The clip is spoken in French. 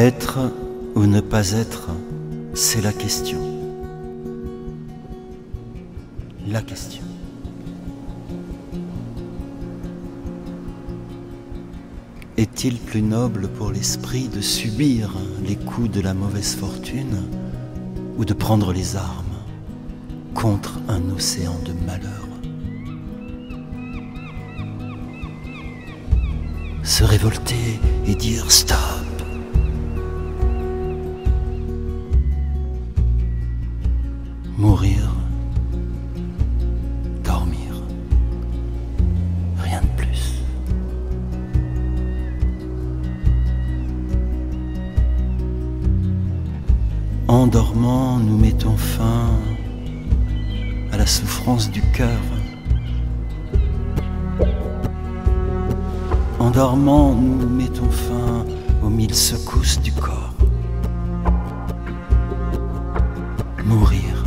Être ou ne pas être, c'est la question. La question. Est-il plus noble pour l'esprit de subir les coups de la mauvaise fortune ou de prendre les armes contre un océan de malheur? Se révolter et dire stop Mourir Dormir Rien de plus. En dormant, nous mettons fin à la souffrance du cœur. En dormant, nous mettons fin aux mille secousses du corps. Mourir.